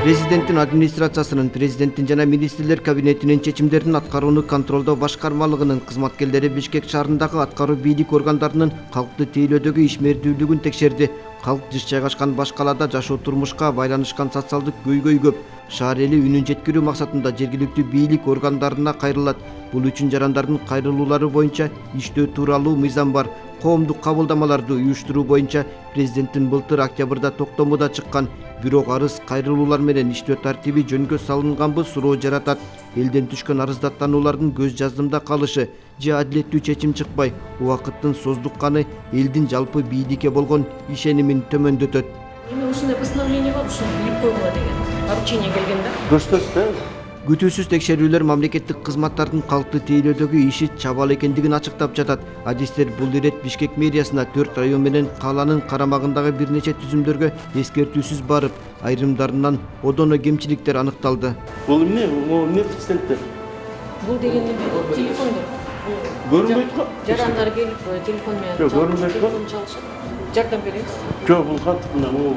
президенттин администрациясынын президенттин жана министрлер кабинетинин чечимдерин аткарууну контролдоо башкармалыгынын кызматкерлери бишкек шаарындагы аткаруу бийлик органдарынын калкты тейлөөдөгү ишмердүүлүгүн текшерди калк жыш жайгашкан баш калаада жашоо турмушка байланышкан социалдык көйгөй көп. Шаар эли үнүн жеткирүү максатында жергиликтүү бийлик органдарына кайрылат бул үчүн жарандардын кайрылуулары боюнча иштөө тууралуу мыйзам бар. Коомдук кабылдамаларды уюштуруу боюнча президенттин былтыр октябрда токтому да чыккан бирок арыз кайрылуулар менен иштөө тартиби жөнгө салынганбы суроо жаратат элден түшкөн арыздаттануулардын көз жаздымда калышы же адилеттүү чечим чыкпай убакыттын создукканы элдин жалпы бийликке болгон ишенимин төмөндөтөт эми ушундай постановление бар ушуну илип койгула деген поручение келген да? Көрсөтөсүз да. Күтүүсүз текшерүүлөр мамлекеттик кызматтардын калкты тейлөөдөгү иши чабал экендигин ачыктап жатат адистер бул ирет бишкек мэриясына төрт район менен калаанын карамагындагы бир нече түзүмдөргө эскертүүсүз барып айрымдарынан одоно кемчиликтер аныкталды бул эмне могу эмне пациенттер? Бул деген эме телефондор көрүнбөйт го жарандар келип э, телефон менен Жок, чалып, көрүнбөйт го? телефон чалышат жардам беребиз жок бул кантип мына могу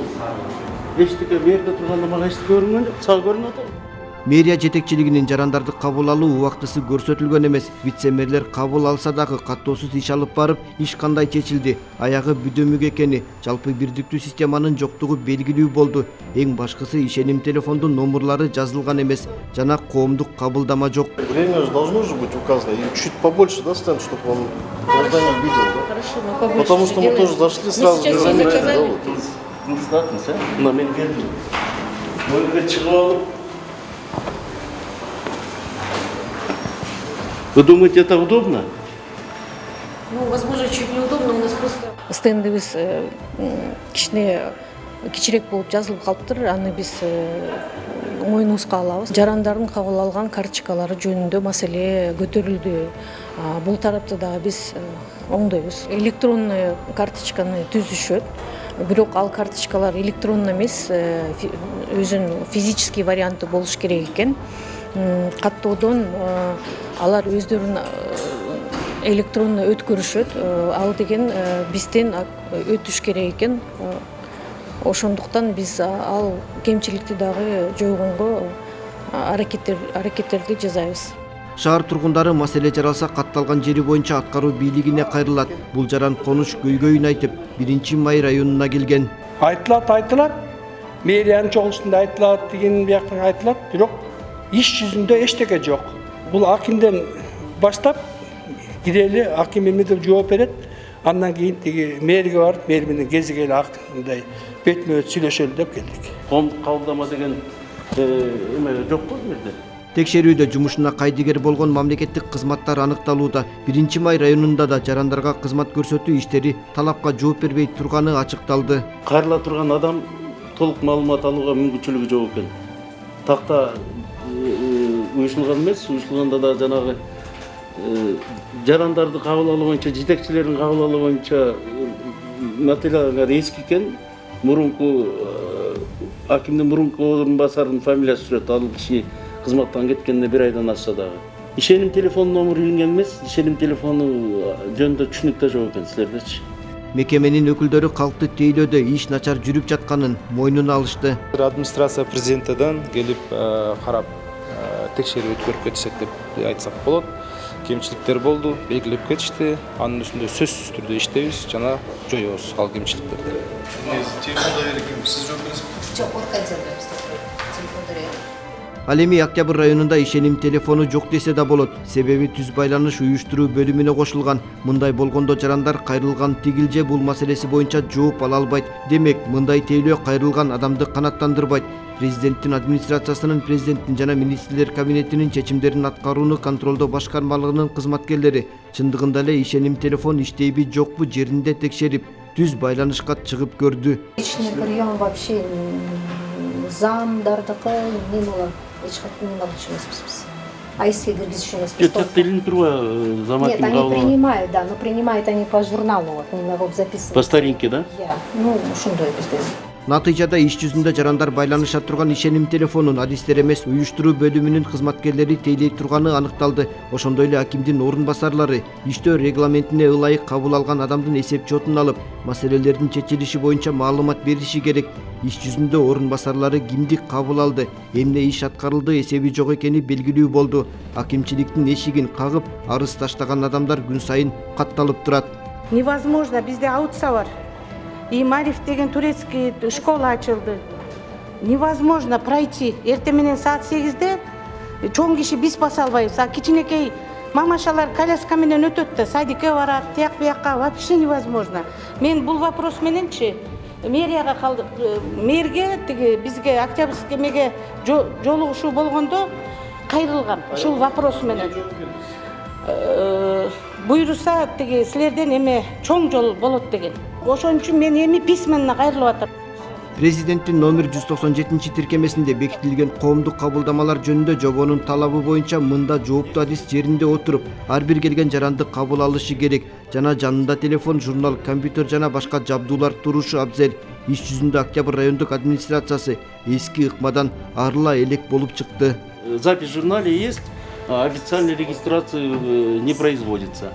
эчтеке берде турганда мага эчтеке көрүнгөн жок сага көрүнүп атабы мэрия жетекчилигинин жарандарды кабыл алуу убактысы көрсөтүлгөн эмес. Вице мэрлер кабыл алса дагы каттоосуз иш алып барып иш кандай чечилди аягы бүдөмүк экени жалпы бирдиктүү системанын жоктугу белгилүү болду. Эң башкысы ишеним телефондун номурлары жазылган эмес. Жана коомдук кабылдама жок. Время же должно же быть указано. И чуть побольше, да, стенд, чтобы он гражданин видел, да? хорошо мы побольше Потому что мы тоже зашли Мы сразу, сейчас не всё заметили, да, мына мен келдим мойнуга чыгып алып Вы думаете, это удобно? Ну, возможно, чуть неудобно, у нас просто... Стендебіз э, кішіне кичирек болып жазылып қалыптыр, аны біз э, ойынымызға алабыз. Жарандардың қабыл алған карточкалары жөнінде мәселе көтерілді. А, Бұл тарапты да біз э, оңдойбуз. Электронный карточканы түзүшөт. Бирок ал карточкалар электронный эмес, физический варианты болуш керек. Каттоодон э, алар өздөрүн э, электронно өткөрүшөт. Э, ал деген бизден өтүш керек экен. Ошондуктан биз ал кемчиликти дагы жойгонго аракеттерди жасайбыз. Шаар тургундары маселе жаралса катталган жери боюнча аткаруу бийлигине кайрылат. Бул жаран конуш көйгөйүн айтып биринчи май районуна келген. Айтылат айтылат. Мэриянын чогулушунда айтылат деген бияктан айтылат бирок иш жүзүндө эчтеке жок бул акимден баштап кирели аким эмнедеп жооп берет андан кийин тиги мэрге барып мэр менен кезигели мындай бетме бет сүйлөшөлү деп келдик коомдук кабылдама деген эме жокпу бул жерде текшерүүдө жумушуна кайдыгер болгон мамлекеттик кызматтар аныкталууда биринчи май районунда да жарандарга кызмат көрсөтүү иштери талапка жооп бербей турганы ачыкталды кайрыла турган адам толук маалымат алууга мүмкүнчүлүгү жок экен такта уюшулган эмес уюшулганда да жанагы э, жарандарды кабыл алуу боюнча жетекчилерин кабыл алуу боюнча материалдар эски экен мурунку акимдин мурунку орун басарынын фамилиясы жүрөт ал киши кызматтан кеткенине бир айдан ашса дагы ишеним телефон номуру илинген эмес ишеним телефону жөнүндө түшүнүк да жок экен силердечи мекеменин өкүлдөрү калкты тейлөөдө иш начар жүрүп жатканын мойнуна алышты администрация президентеден келип карап текшерүү өткөрүп кетсек деп айтсак болот. Кемчиликтер болду белгилеп кетишти. Анын үстүндө сөзсүз түрдө иштейбиз жана жоебуз. Ал кемчиликтерди. Телефон доверия сіз жоқ емес Жоқ, орта делаем с тобой. Телефон дараем. ал эми октябрь районунда ишеним телефону жок десе да болот. Себеби түз байланыш уюштуруу бөлүмүнө кошулган. Мындай болгондо жарандар кайрылган тигил же бул маселеси боюнча жооп ала албайт. Демек мындай тейлөө кайрылган адамды канааттандырбайт. президенттин администрациясынын президенттин жана министрлер кабинетинин чечимдерин аткарууну контролдоо башкармалыгынын кызматкерлери чындыгында эле ишеним телефон иштейби жокпу жеринде текшерип түз байланышка чыгып көрдү Личный прием вообще м, замдардыкы эмне болот эч качан эме кылчу эмеспиз биз аиске киргизчү эмеспиз Нет, так илинип турбу зам Нет, аким они кабыл принимают, да, но принимают они по журналу, вот, именно вот записывают. по старинке да Я, ну, ушундай бизде. натыйжада иш жүзүндө жарандар байланыша турган ишеним телефонун адистер эмес уюштуруу бөлүмүнүн кызматкерлери тейлей турганы аныкталды. Ошондой эле акимдин орун басарлары иштөө регламентине ылайык кабыл алган адамдын эсеп чотун алып маселелердин чечилиши боюнча маалымат бериши керек. Иш жүзүндө орун басарлары кимди кабыл алды. Эмне иш аткарылды эсеби жок экени белгилүү болду. Акимчиликтин эшигин кагып арыз таштаган адамдар күн сайын катталып турат. Невозможно бизде аутса бар и мариф деген турецкий школа ачылды невозможно пройти. Эртең менен саат сегизде чоң киши биз баса албайбыз а кичинекей мамашалар коляска менен өтөт да садикке барат тияк биякка вообще невозможно. Мен бул вопрос мененчи мэрияга калдым мэрге тиги бизге октябрьский эмеге жолугушуу болгондо кайрылгам ушул вопрос менен. Буйруса тиги силерден эме чоң жол болот деген. Ошон үчүн мен эми письменно кайрылып атам. Президенттин номер жүз токсон жетинчи тиркемесинде бекитилген коомдук кабылдамалар жөнүндө жобонун талабы боюнча мында жооптуу адис жеринде отуруп ар бир келген жаранды кабыл алышы керек. Жана жанында телефон журнал компьютер жана башка жабдуулар турушу абзел. Иш жүзүндө октябрь райондук администрациясы эски ыкмадан арыла элек болуп чыкты. Запись в журнале есть а официальной регистрации э, не производится.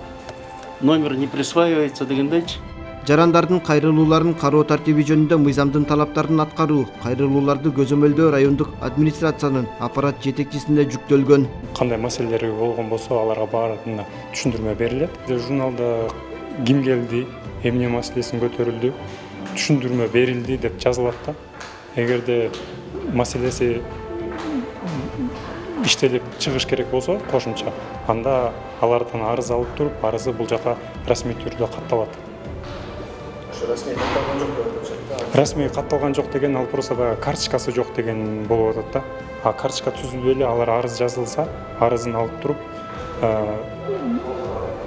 Номер не присваивается дегендейчи жарандардын кайрылууларын кароо тартиби жөнүндө мыйзамдын талаптарын аткаруу кайрылууларды көзөмөлдөө райондук администрациянын аппарат жетекчисине жүктөлгөн кандай маселелер болгон болсо аларга баардыгына түшүндүрмө берилет журналда ким келди эмне маселесин көтөрүлдү түшүндүрмө берилди деп жазылат да эгерде маселеси иштелип чыгыш керек болсо кошумча анда алардан арыз алып туруп арызы бул жака расмий түрдө катталат расмий катталган жок деп атышат расмий катталган жок деген ал просто баягы карточкасы жок деген болуп атат да. А карточка түзүлбөй эле алар арыз жазылса арызын алып туруп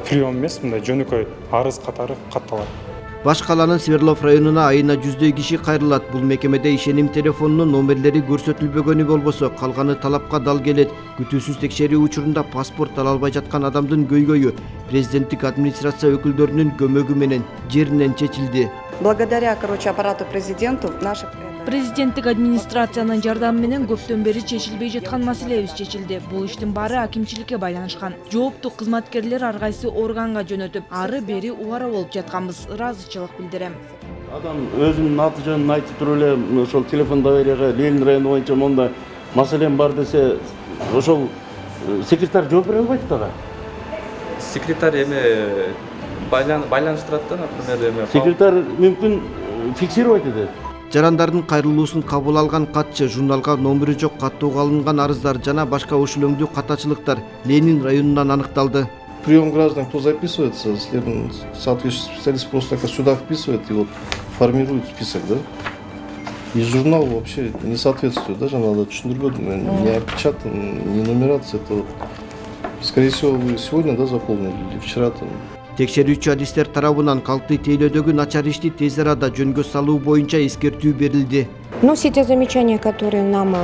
прием эмес мындай жөнөкөй арыз катары катталат баш калаанын свердлов районуна айына жүздөй киши кайрылат бул мекемеде ишеним телефонунун номерлери көрсөтүлбөгөнү болбосо калганы талапка дал келет күтүүсүз текшерүү учурунда паспорт ала албай жаткан адамдын көйгөйү президенттик администрация өкүлдөрүнүн көмөгү менен жеринен чечилди благодаря короче аппарату президенту наши президенттик администрациянын жардамы менен көптөн бери чечилбей жаткан маселебиз чечилди бул иштин баары акимчиликке байланышкан жооптуу кызматкерлер ар кайсы органга жөнөтүп ары бери убара болуп жатканбыз ыраазычылык билдирем адам өзүнүн аты жөнүн айтып туруп эле ошол телефон доверияга ленин району боюнча мондай маселем бар десе ошол секретарь жооп бере албайт дагы секретарь эме байланыштырат да например эме секретарь мүмкүн фиксировать этет жарандардын кайрылуусун кабыл алган катчы журналга номери жок каттоого алынган арыздар жана башка ушул катачылыктар ленин районунан аныкталды прием граждан кто записывается соответствующий специалист просто сюда вписывает и вот формирует список да и журнал вообще не соответствует да жанагы түшүндүрбөдүм не опечатан не нумерация это вот скорее всего вы сегодня да заполнили или вчера там текшерүүчү адистер тарабынан калкты тейлөөдөгү начар ишти тез арада жөнгө салуу боюнча эскертүү берилди. Ну все те замечания которые нам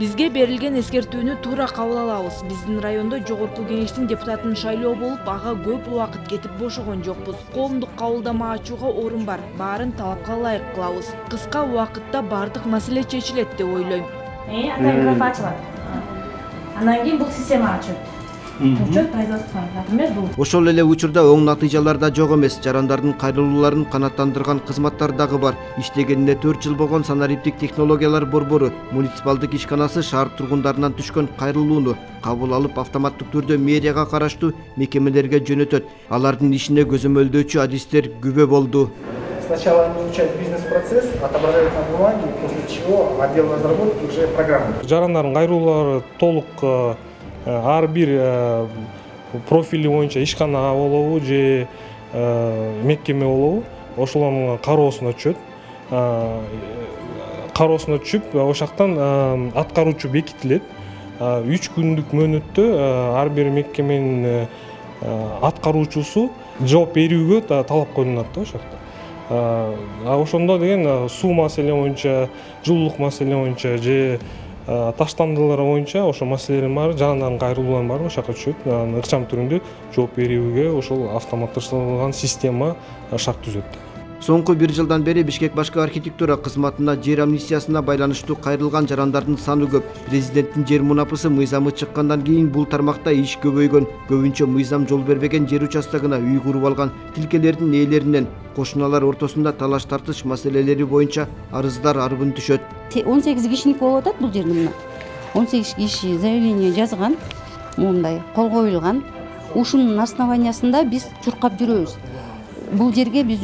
бизге берилген эскертүүнү туура кабыл алабыз. Биздин райондо жогорку кеңештин депутатын шайлоо болуп ага көп убакыт кетип бошогон жокпуз. Коомдук кабылдама ачууга орун бар. Баарын талапка ылайык кылабыз. Кыска убакытта баардык маселе чечилет деп ойлойм. Андан граф ачылат андан кийин бул система ачат учет производства например бул ошол эле учурда оң натыйжалар да жок эмес жарандардын кайрылууларын канааттандырган кызматтар дагы бар. Иштегенине төрт жыл болгон санариптик технологиялар борбору муниципалдык ишканасы шаар тургундарынан түшкөн кайрылууну кабыл алып автоматтык түрдө мэрияга караштуу мекемелерге жөнөтөт. Алардын ишине көзөмөлдөөчү адистер күбө болду. Сначала они изучают бизнес-процесс, отображают на бумаге, после чего отдел разработки уже программу. жарандардын кайрылуулары толук ар бир профили боюнча ишкана болобу же мекеме болобу. Ошолордун кароосуна түшөт. Кароосуна түшүп ошол жактан аткаруучу бекитилет. Үч күндүк мөөнөттө ар бир мекеменин аткаруучусу жооп берүүгө талап коюлат да ошол жакта. Ошондо деген суу маселе боюнча жылуулук маселе боюнча же таштандылар боюнча ошол маселелердин баары жарандардын кайрылууларынын баары ошол жака түшөт ыкчам түрүндө жооп берүүгө ошол автоматташтырылган система шарт түзөт соңку бир жылдан бери бишкек башкы архитектура кызматына жер амнистиясына байланыштуу кайрылган жарандардын саны көп. Президенттин жер мунапысы мыйзамы чыккандан кийин бул тармакта иш көбөйгөн. Көбүнчө мыйзам жол бербеген жер участогуна үй куруп алган тилкелердин ээлеринен кошуналар ортосунда талаш тартыш маселелери боюнча арыздар арбын түшөт. Он сегиз кишиники болуп атат бул жерде мына. он сегиз киши заявление жазган моундай кол коюлган. Ушунун основаниясында биз чуркап жүрөбүз. Бул жерге биз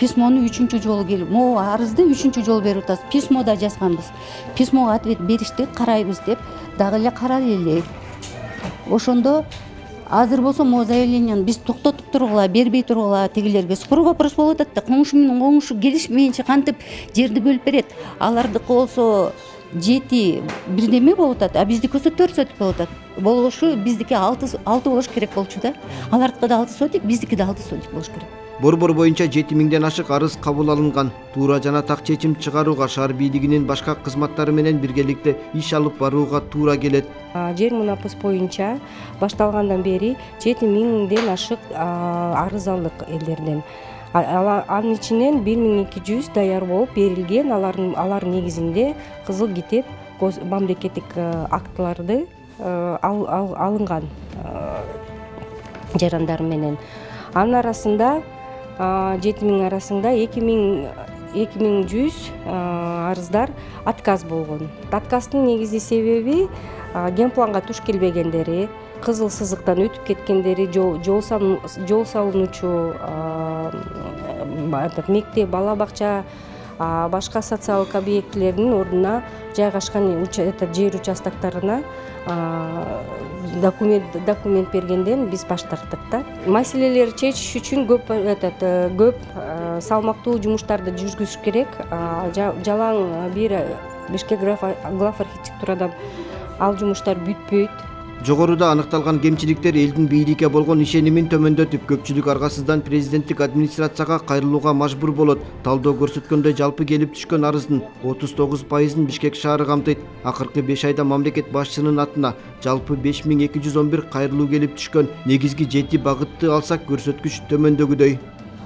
письмону үчүнчү жолу келип могу арызды үчүнчү жолу берип атабыз письмо да жазганбыз. Письмого ответ беришти карайбыз деп дагы эле карады эле ошондо азыр болсо могу заявленияны биз токтотуп тургула бербей тургула тигилерге спор вопрос болуп атат да. Коңшу менен коңшу келишмейинче кантип жерди бөлүп берет? Алардыкы болсо жети бирдеме болуп атат а биздикиси төрт сотик болуп атат. Болушу биздики алты алты болуш керек болчу да. Алардыкы да алты сотик биздики да алты сотик болуш керек. Борбор боюнча жети миңден ашык арыз кабыл алынган. Туура жана так чечим чыгарууга шаар бийлигинин башка кызматтары менен биргеликте иш алып барууга туура келет. Жер мунапыс боюнча башталгандан бери жети миңден ашык арыз алдык элдерден анын ичинен бир миң эки жүз даяр болуп берилген. Алардын алар негизинде кызыл китеп мамлекеттик актыларды алынган жарандар менен. Анын арасында жети миң арасында эки миң эки миң жүз арыздар отказ болгон. Отказдын негизги себеби генпланга туш келбегендери кызыл сызыктан өтүп кеткендери жол салынуучу мектеп бала бакча башка социалдык объектилердин ордуна жайгашкан жер участокторуна документ документ бергенден биз баш тарттык да. Маселелерди чечиш үчүн көп этот көп салмактуу жумуштарды жүргүзүш керек. Жалаң бир бишкек глав архитектурадан ал жумуштар бүтпөйт жогоруда аныкталган кемчиликтер элдин бийликке болгон ишенимин төмөндөтүп көпчүлүк аргасыздан президенттик администрацияга кайрылууга мажбур болот. Талдоо көрсөткөндөй жалпы келип түшкөн арыздын отуз тогуз пайызын бишкек шаары камтыйт. Акыркы беш айда мамлекет башчысынын атына жалпы беш миң эки жүз он бир кайрылуу келип түшкөн. Негизги жети багытты алсак көрсөткүч төмөндөгүдөй.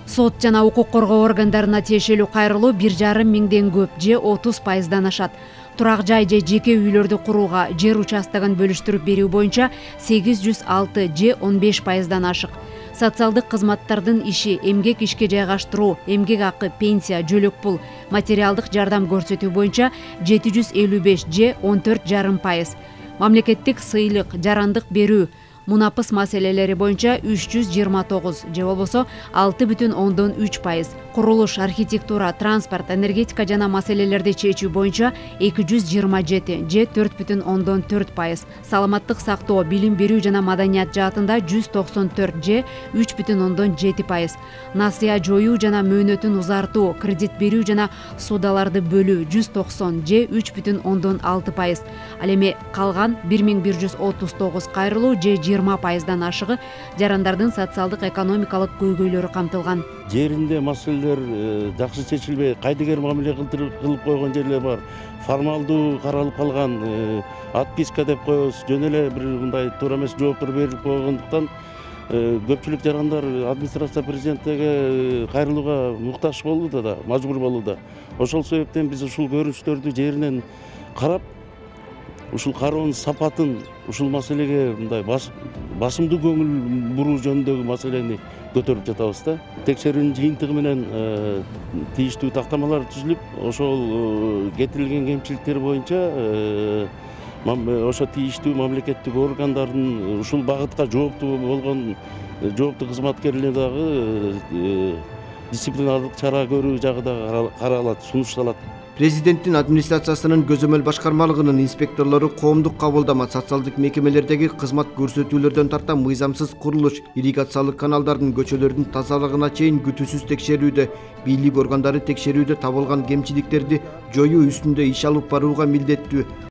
Сот жана укук коргоо органдарына тиешелүү кайрылуу бир жарым миңден көп же отуз пайыздан ашат турак жай же жеке үйлөрдү курууга жер участогун бөлүштүрүп берүү боюнча сегиз жүз алты же он беш пайыздан ашык. Социалдык кызматтардын иши эмгек ишке жайгаштыруу эмгек акы пенсия жөлөк пул материалдык жардам көрсөтүү боюнча жети жүз элүү беш же он төрт жарым пайыз. Мамлекеттик сыйлык жарандык берүү мунапыс маселелери боюнча үч жүз жыйырма тогуз же болбосо алты бүтүн ондон үч пайыз. Курулуш архитектура транспорт энергетика жана маселелерди чечүү боюнча эки жүз жыйырма жети же төрт бүтүн ондон төрт пайыз. Саламаттык сактоо билим берүү жана маданият жаатында жүз токсон төрт же үч бүтүн ондон жети пайыз. Насыя жоюу жана мөөнөтүн узартуу кредит берүү жана ссудаларды бөлүү жүз токсон же үч бүтүн ондон алты пайыз. Ал эми калган бир миң бир жүз отуз тогуз кайрылуу же жыйырма пайыздан ашыгы жарандардын социалдык экономикалык көйгөйлөрү камтылган жеринде маселелер жакшы чечилбей кайдыгер мамиле кылып койгон жерлер бар. Формалдуу каралып калган отписка деп коебуз жөн эле бир мындай туура эмес жооптор берилип койгондуктан көпчүлүк жарандар администрация президентке кайрылууга муктаж болууда да мажбур болууда ошол себептен биз ушул көрүнүштөрдү жеринен карап ушул кароонун сапатын ушул маселеге мындай басымдуу көңүл буруу жөнүндөгү маселени көтөрүп жатабыз да. Текшерүүнүн жыйынтыгы менен тийиштүү тактамалар түзүлүп ошол кетирилген кемчиликтер боюнча ошо тийиштүү мамлекеттик органдардын ушул багытка жооптуу болгон жооптуу кызматкерлер дагы дисциплинардык чара көрүү жагы дагы каралат сунушталат. Президенттин администрациясынын көзөмөл башкармалыгынын инспекторлору коомдук кабылдама социалдык мекемелердеги кызмат көрсөтүүлөрдөн тарта мыйзамсыз курулуш ирригациялык каналдардын көчөлөрдүн тазалыгына чейин күтүүсүз текшерүүдө бийлик органдары текшерүүдө табылган кемчиликтерди жоюу үстүндө иш алып барууга милдеттүү